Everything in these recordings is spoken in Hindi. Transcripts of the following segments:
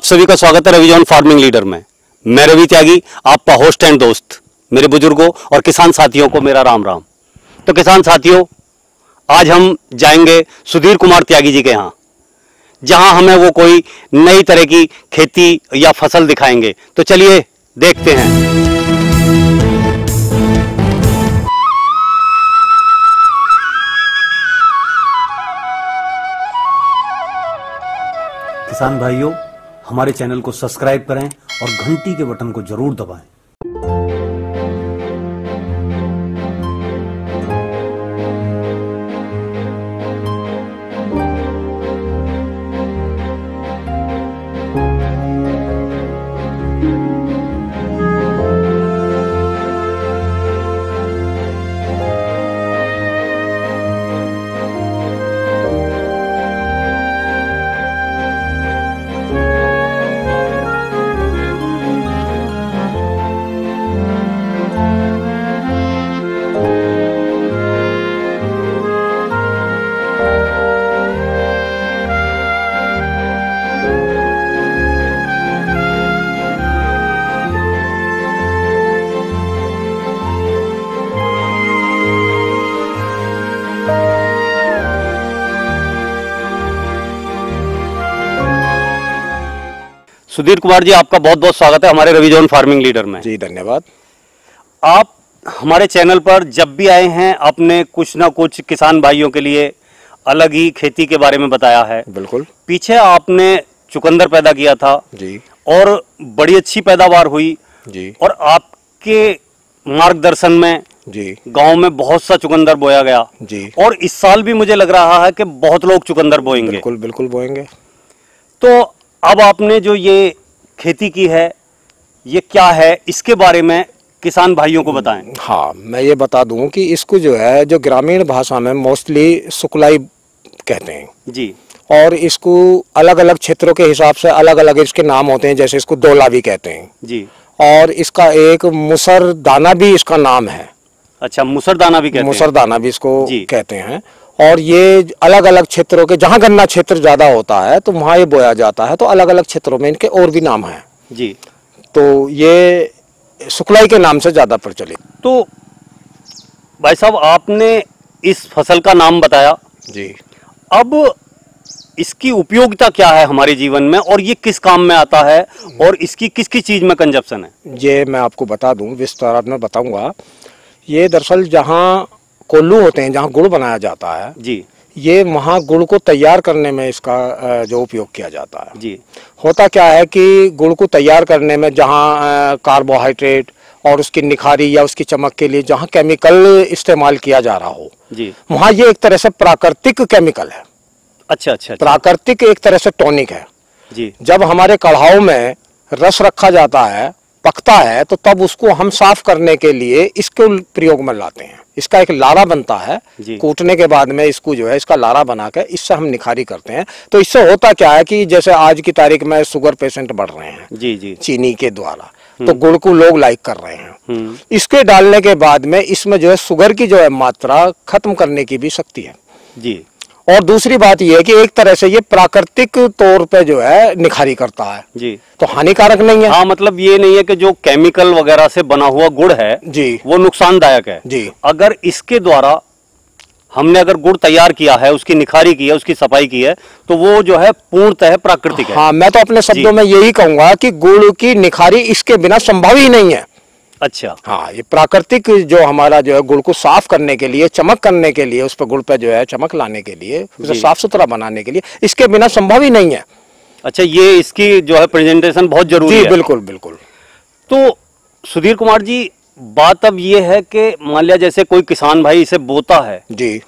आप सभी का स्वागत है रविजॉन फ़ार्मिंग लीडर में। मैं रवि त्यागी, आपका होस्ट एंड दोस्त, मेरे बुज़ुर्गों और किसान साथियों को मेरा राम राम तो किसान साथियों, आज हम जाएँगे सुधीर कुमार त्यागी जी के यहाँ, जहाँ हमें वो कोई नई तरह की खेती या फ़सल दिखाएँगे। तो चलिए, देखते हैं। किसान भाइयों हमारे चैनल को सब्सक्राइब करें और घंटी के बटन को ज़रूर दबाएँ। सुधीर कुमार जी आपका बहुत बहुत स्वागत है हमारे रविजोन फ़ार्मिंग लीडर में। जी धन्यवाद। आप हमारे चैनल पर जब भी आए हैं आपने कुछ ना कुछ किसान भाइयों के लिए अलग ही खेती के बारे में बताया है। बिल्कुल। पीछे आपने चुकंदर पैदा किया था जी। और बड़ी अच्छी पैदावार हुई। जी। और आपके मार्गदर्शन में जी। गाँव में बहुत सा चुकंदर बोया गया। जी। और इस साल भी मुझे लग रहा है कि बहुत लोग चुकंदर बोएँगे। बिल्कुल बिल्कुल बोएँगे। तो अब आपने जो ये खेती की है ये क्या है? इसके बारे में किसान भाइयों को बताएँ। हाँ मैं ये बता दूँ कि इसको जो है जो ग्रामीण भाषा में मोस्टली सुकलाई कहते हैं। जी। और इसको अलग अलग क्षेत्रों के हिसाब से अलग अलग इसके नाम होते हैं जैसे इसको दोला भी कहते हैं। जी। और इसका एक मुसर दाना भी इसका नाम है। अच्छा मुसरदाना भी कहते मुसर हैं। दाना भी इसको कहते हैं। और ये अलग अलग क्षेत्रों के जहाँ गन्ना क्षेत्र ज़्यादा होता है तो वहाँ ये बोया जाता है तो अलग अलग क्षेत्रों में इनके और भी नाम हैं। जी। तो ये सुकलाई के नाम से ज़्यादा प्रचलित। तो भाई साहब आपने इस फ़सल का नाम बताया। जी। अब इसकी उपयोगिता क्या है हमारे जीवन में और ये किस काम में आता है और इसकी किस किस चीज़ में कंजप्शन है? ये मैं आपको बता दूँ विस्तार में बताऊँगा। ये दरअसल जहाँ कोल्लू होते हैं जहाँ गुड़ बनाया जाता है जी। ये वहाँ गुड़ को तैयार करने में इसका जो उपयोग किया जाता है। जी। होता क्या है कि गुड़ को तैयार करने में जहाँ कार्बोहाइड्रेट और उसकी निखारी या उसकी चमक के लिए जहाँ केमिकल इस्तेमाल किया जा रहा हो जी। वहाँ ये एक तरह से प्राकृतिक केमिकल है। अच्छा अच्छा अच्छा। प्राकृतिक एक तरह से टॉनिक है। जी। जब हमारे कढ़ाओं में रस रखा जाता है पकता है तो तब उसको हम साफ़ करने के लिए इसको प्रयोग में लाते हैं। इसका एक लारा बनता है कूटने के बाद में इसको जो है इसका लारा बना कर इससे हम निखारी करते हैं। तो इससे होता क्या है कि जैसे आज की तारीख में शुगर पेशेंट बढ़ रहे हैं जी जी। चीनी के द्वारा तो गुड़ को लोग लाइक कर रहे हैं। हम्म। इसके डालने के बाद में इसमें जो है शुगर की जो है मात्रा खत्म करने की भी शक्ति है। जी। और दूसरी बात यह है कि एक तरह से ये प्राकृतिक तौर पे जो है निखारी करता है। जी। तो हानिकारक नहीं है? हाँ मतलब ये नहीं है कि जो केमिकल वगैरह से बना हुआ गुड़ है जी। वो नुकसानदायक है। जी। अगर इसके द्वारा हमने अगर गुड़ तैयार किया है उसकी निखारी की है उसकी सफ़ाई की है तो वो जो है पूर्णतः प्राकृतिक है। हाँ मैं तो अपने शब्दों में यही कहूँगा कि गुड़ की निखारी इसके बिना संभव ही नहीं है। अच्छा। हाँ ये प्राकृतिक जो हमारा जो है गुड़ को साफ़ करने के लिए चमक करने के लिए उस पर गुड़ पे जो है चमक लाने के लिए उसे साफ़ सुथरा बनाने के लिए इसके बिना संभव ही नहीं है। अच्छा ये इसकी जो है प्रेजेंटेशन बहुत ज़रूरी जी है। बिल्कुल बिल्कुल। तो सुधीर कुमार जी बात अब ये है कि मान लिया जैसे कोई किसान भाई इसे बोता है जी।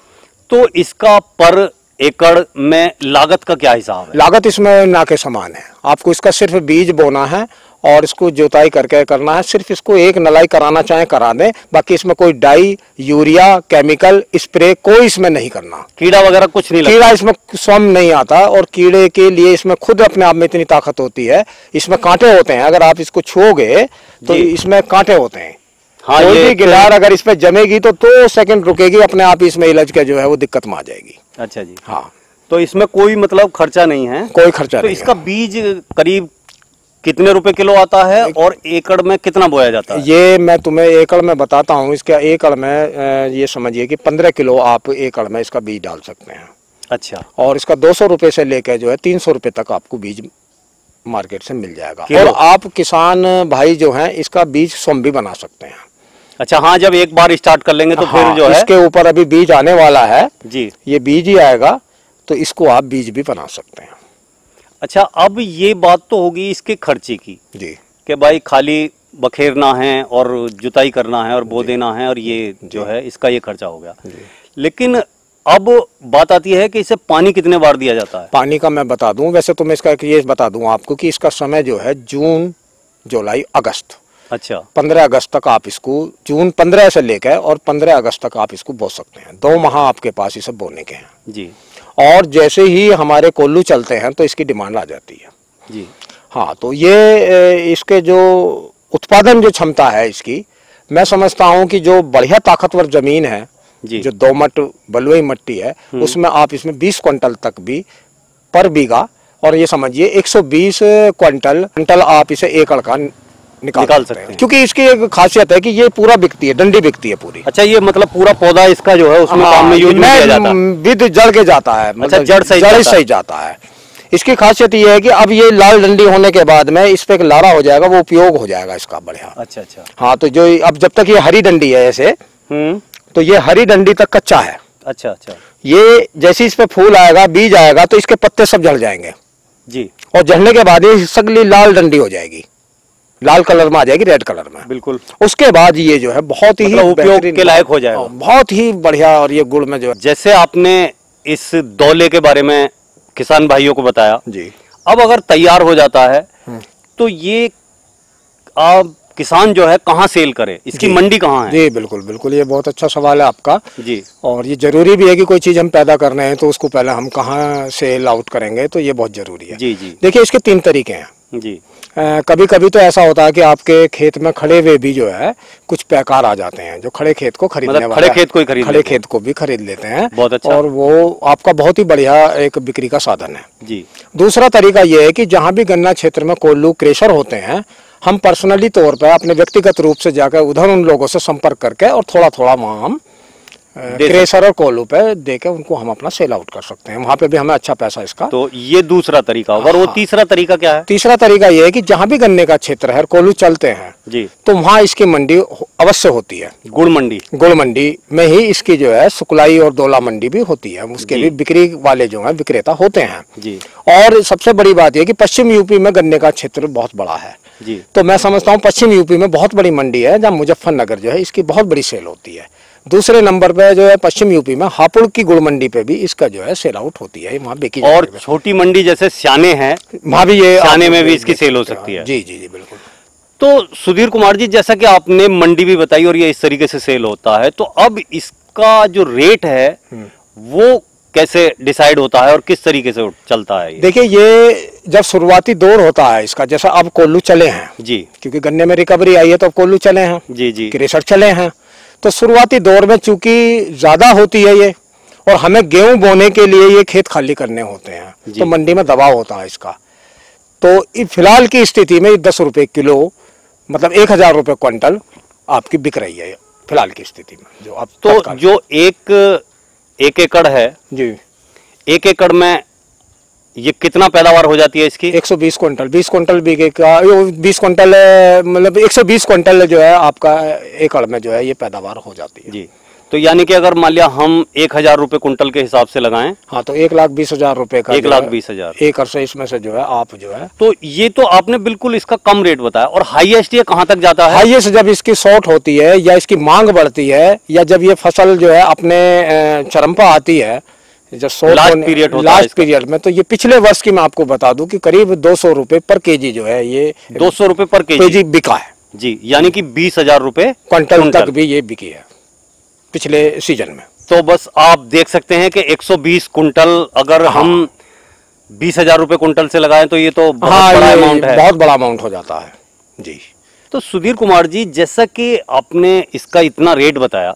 तो इसका पर एकड़ में लागत का क्या हिसाब है? लागत इसमें ना के समान है। आपको इसका सिर्फ़ बीज बोना है और इसको जोताई करके करना है। सिर्फ़ इसको एक नलाई कराना चाहे करा दें। बाकी इसमें कोई डाई यूरिया केमिकल स्प्रे कोई इसमें नहीं करना। कीड़ा वगैरह कुछ नहीं कीड़ा इसमें स्वम नहीं आता और कीड़े के लिए इसमें खुद अपने आप में इतनी ताकत होती है। इसमें कांटे होते हैं। अगर आप इसको छुओगे तो इसमें कांटे होते हैं। हाँ, कोई ये भी गिलार अगर इसमें जमेगी तो दो सेकंड रुकेगी अपने आप ही इसमें इलज के जो है वो दिक्कत में आ जाएगी। अच्छा जी। हाँ। तो इसमें कोई मतलब खर्चा नहीं है? कोई खर्चा तो नहीं इसका बीज करीब कितने रुपए किलो आता है और एकड़ में कितना बोया जाता है? ये मैं तुम्हें एकड़ में बताता हूँ इसका एकड़ में ये समझिए कि पंद्रह किलो आप एकड़ में इसका बीज डाल सकते हैं। अच्छा। और इसका दो सौ रुपये से लेकर जो है तीन सौ रुपये तक आपको बीज मार्केट से मिल जाएगा। और आप किसान भाई जो हैं इसका बीज स्वयं भी बना सकते हैं। अच्छा हाँ जब एक बार स्टार्ट कर लेंगे तो हाँ, फिर जो है इसके ऊपर अभी बीज आने वाला है। जी। ये बीज ही आएगा तो इसको आप बीज भी बना सकते हैं। अच्छा अब ये बात तो होगी इसके खर्चे की जी। कि भाई खाली बखेरना है और जुताई करना है और बो देना है और ये जो। है इसका ये खर्चा हो गया। लेकिन अब बात आती है कि इसे पानी कितने बार दिया जाता है? पानी का मैं बता दूँ वैसे तो मैं इसका ये बता दूँ आपको कि इसका समय जो है जून जुलाई अगस्त। अच्छा। पंद्रह अगस्त तक आप इसको जून पंद्रह से लेकर और पंद्रह अगस्त तक आप इसको बो सकते हैं। दो माह आपके पास इसे बोने के हैं। जी। और जैसे ही हमारे कोल्लू चलते हैं तो इसकी डिमांड आ जाती है। जी। हाँ तो ये इसके जो उत्पादन जो क्षमता है इसकी मैं समझता हूँ कि जो बढ़िया ताकतवर ज़मीन है जी। जो दोमट बलुई मिट्टी है उसमें आप इसमें 20 क्विंटल तक भी पर बीघा और ये समझिए 120 क्विंटल क्विंटल आप इसे एकड़ का निकाल, निकाल सकते हैं। हैं। क्योंकि इसकी एक खासियत है कि ये पूरा बिकती है डंडी बिकती है पूरी। अच्छा ये मतलब पूरा पौधा इसका जो है उसमें काम में यूज़ हाँ, किया जाता? है विद जड़ के जाता है मतलब जड़ सहित जड़ सही जाता है। इसकी खासियत ये है कि अब ये लाल डंडी होने के बाद में इस पे एक लारा हो जाएगा वो उपयोग हो जाएगा इसका बढ़िया। अच्छा अच्छा। हाँ तो जो अब जब तक ये हरी डंडी है ऐसे हम्म। तो ये हरी डंडी तक कच्चा है। अच्छा अच्छा। ये जैसे इस पे फूल आएगा बीज आएगा तो इसके पत्ते सब झड़ जाएँगे। जी। और झड़ने के बाद ये सगली लाल डंडी हो जाएगी। लाल कलर में आ जाएगी रेड कलर में। बिल्कुल। उसके बाद ये जो है बहुत ही मतलब उपयोग के लायक हो जाएगा। हाँ, बहुत ही बढ़िया और ये गुड़ में जो है। जैसे आपने इस दौले के बारे में किसान भाइयों को बताया जी। अब अगर तैयार हो जाता है तो ये आप किसान जो है कहाँ सेल करे? इसकी मंडी कहाँ है? जी बिल्कुल बिल्कुल ये बहुत अच्छा सवाल है आपका। जी। और ये ज़रूरी भी है कि कोई चीज़ हम पैदा कर रहे हैं तो उसको पहले हम कहाँ सेल आउट करेंगे तो ये बहुत ज़रूरी है। जी जी। देखिए इसके तीन तरीके हैं। जी। कभी कभी तो ऐसा होता है कि आपके खेत में खड़े हुए भी जो है कुछ पैकार आ जाते हैं जो खड़े खेत को खरीदने मतलब खड़े खेत को ही खरीद खड़े खेत को भी खरीद लेते हैं। बहुत अच्छा। और वो आपका बहुत ही बढ़िया एक बिक्री का साधन है। जी। दूसरा तरीका ये है कि जहाँ भी गन्ना क्षेत्र में कोल्लू क्रेशर होते हैं हम पर्सनली तौर पर अपने व्यक्तिगत रूप से जाकर उधर उन लोगों से संपर्क करके और थोड़ा थोड़ा वहाँ हम क्रेशर और कोल्लू पे दे के उनको हम अपना सेल आउट कर सकते हैं। वहाँ पे भी हमें अच्छा पैसा इसका। तो ये दूसरा तरीका होगा। और वो हाँ। तीसरा तरीका क्या है? तीसरा तरीका ये है कि जहाँ भी गन्ने का क्षेत्र है और कोल्लू चलते हैं जी। तो वहाँ इसकी मंडी अवश्य होती है। गुड़ मंडी। गुड़ मंडी में ही इसकी जो है सुकलाई और दोला मंडी भी होती है। उसके। भी बिक्री वाले जो है विक्रेता होते हैं। जी। और सबसे बड़ी बात यह की पश्चिम यूपी में गन्ने का क्षेत्र बहुत बड़ा है। जी। तो मैं समझता हूँ पश्चिम यूपी में बहुत बड़ी मंडी है जहाँ मुजफ्फरनगर जो है इसकी बहुत बड़ी सेल होती है। दूसरे नंबर पे जो है पश्चिम यूपी में हापुड़ की गुड़ मंडी पे भी इसका जो है सेल आउट होती है वहाँ बिकी और छोटी मंडी जैसे सियाने हैं वहाँ भी ये सियाने में भी इसकी सेल हो सकती है। जी जी जी बिल्कुल। तो सुधीर कुमार जी जैसा कि आपने मंडी भी बताई और ये इस तरीके से सेल होता है तो अब इसका जो रेट है वो कैसे डिसाइड होता है और किस तरीके से चलता है देखिए ये जब शुरुआती दौर होता है इसका जैसा अब कोल्लू चले हैं जी। क्योंकि गन्ने में रिकवरी आई है तो अब कोल्लू चले हैं जी जी। क्रेशर चले हैं तो शुरुआती दौर में चूँकि ज़्यादा होती है ये और हमें गेहूँ बोने के लिए ये खेत खाली करने होते हैं। तो मंडी में दबाव होता है इसका। तो फ़िलहाल की स्थिति में दस रुपए किलो मतलब एक हज़ार रुपये क्विंटल आपकी बिक रही है फ़िलहाल की स्थिति में जो अब तो जो एक एक एकड़ है जी। एक एकड़ में ये कितना पैदावार हो जाती है इसकी? 120 क्विंटल। 20 क्विंटल बीघे का यो 20 क्विंटल मतलब 120 क्विंटल जो है आपका एकड़ में जो है ये पैदावार हो जाती है। जी। तो यानी कि अगर मान लिया हम एक हज़ार रुपये कुंटल के हिसाब से लगाएँ। हाँ तो एक लाख बीस हज़ार रूपए का एक लाख बीस हज़ार। एकड़ से इसमें से जो है आप जो है तो ये तो आपने बिल्कुल इसका कम रेट बताया। और हाईएस्ट ये कहाँ तक जाता है? हाईएस्ट जब इसकी शॉर्ट होती है या इसकी मांग बढ़ती है या जब ये फ़सल जो है अपने चरम पर आती है जब होता है लास्ट पीरियड में तो ये पिछले वर्ष की मैं आपको बता दूँ कि करीब दो सौ रुपए पर केजी जो है ये दो सौ रुपये पर केजी। केजी बिका है। जी यानी कि बीस हज़ार रुपये क्विंटल तक भी ये बिकी है पिछले सीज़न में। तो बस आप देख सकते हैं कि 120 कुंटल अगर हाँ। हम बीस हज़ार रुपये कुंटल से लगाएँ तो ये तो बहुत हाँ बड़ा अमाउंट है। बहुत बड़ा अमाउंट हो जाता है। जी। तो सुधीर कुमार जी जैसा कि आपने इसका इतना रेट बताया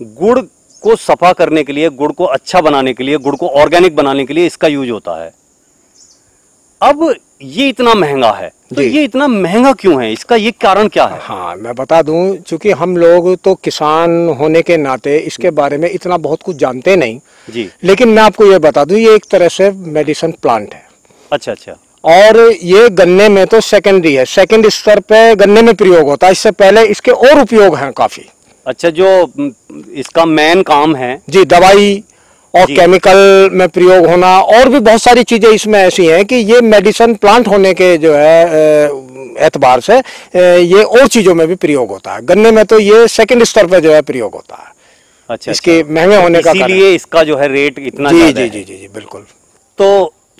गुड़ को सफ़ा करने के लिए गुड़ को अच्छा बनाने के लिए गुड़ को ऑर्गेनिक बनाने के लिए इसका यूज़ होता है। अब ये इतना महँगा है तो ये इतना महँगा क्यों है? इसका ये कारण क्या है? हाँ मैं बता दूँ चूँकि हम लोग तो किसान होने के नाते इसके बारे में इतना बहुत कुछ जानते नहीं। जी। लेकिन मैं आपको ये बता दूँ ये एक तरह से मेडिसिन प्लांट है। अच्छा अच्छा। और ये गन्ने में तो सेकेंडरी है। सेकेंड स्तर पे गन्ने में प्रयोग होता है। इससे पहले इसके और उपयोग हैं काफ़ी। अच्छा जो इसका मेन काम है जी दवाई और जी। केमिकल में प्रयोग होना और भी बहुत सारी चीज़ें इसमें ऐसी हैं कि ये मेडिसिन प्लांट होने के जो है एतबार से ये और चीज़ों में भी प्रयोग होता है गन्ने में तो ये सेकंड स्तर पर जो है प्रयोग होता है अच्छा इसके अच्छा। महँगे होने का कारण इसीलिए इसका जो है रेट इतना जी जी। जी जी जी बिल्कुल तो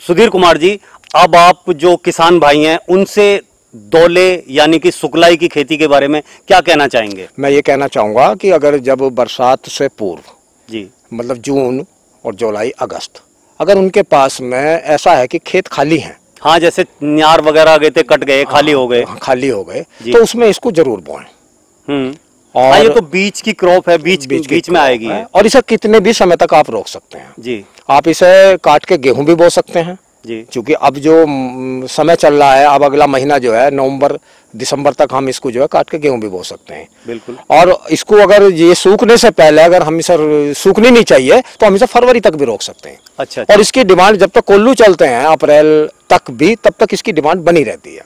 सुधीर कुमार जी अब आप जो किसान भाई हैं उनसे दौले यानी कि सुकलाई की खेती के बारे में क्या कहना चाहेंगे? मैं ये कहना चाहूँगा कि अगर जब बरसात से पूर्व जी। मतलब जून और जुलाई अगस्त अगर उनके पास में ऐसा है कि खेत खाली हैं। हाँ जैसे न्यार वगैरह गए थे कट गए खाली हो गए। हाँ, खाली हो गए तो उसमें इसको ज़रूर बोएँ। हम्म। और हाँ, ये तो बीच की क्रॉप है बीच बीच, बीच में आएगी। और इसे कितने भी समय तक आप रोक सकते हैं। जी। आप इसे काट के गेहूँ भी बो सकते हैं। जी। क्योंकि अब जो समय चल रहा है अब अगला महीना जो है नवंबर दिसंबर तक हम इसको जो है काट के गेहूँ भी बो सकते हैं। बिल्कुल। और इसको अगर ये सूखने से पहले अगर हम इसे सूखनी नहीं चाहिए तो हम इसे फरवरी तक भी रोक सकते हैं। अच्छा अच्छा। और इसकी डिमांड जब तक कोल्लू चलते हैं अप्रैल तक भी तब तक इसकी डिमांड बनी रहती है।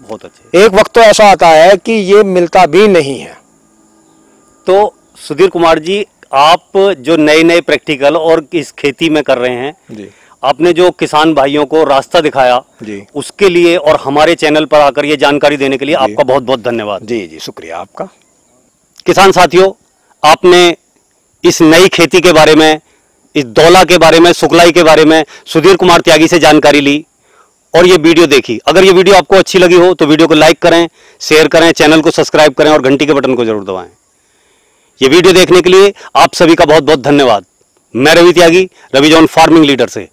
बहुत अच्छे। एक वक्त तो ऐसा आता है कि ये मिलता भी नहीं है। तो सुधीर कुमार जी आप जो नए नए प्रैक्टिकल और इस खेती में कर रहे हैं जी। आपने जो किसान भाइयों को रास्ता दिखाया जी। उसके लिए और हमारे चैनल पर आकर ये जानकारी देने के लिए आपका बहुत बहुत धन्यवाद। जी जी शुक्रिया आपका। किसान साथियों आपने इस नई खेती के बारे में इस दौला के बारे में सुखलाई के बारे में सुधीर कुमार त्यागी से जानकारी ली और ये वीडियो देखी। अगर ये वीडियो आपको अच्छी लगी हो तो वीडियो को लाइक करें शेयर करें चैनल को सब्सक्राइब करें और घंटी के बटन को ज़रूर दबाएँ। ये वीडियो देखने के लिए आप सभी का बहुत बहुत धन्यवाद। मैं Ravi Tyagi Ravi John farming leader से।